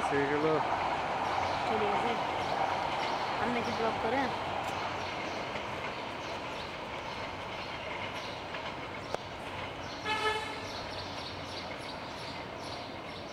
চলে গেছে আমি নাকি ব্লক করে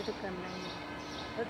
ఇది కన్నా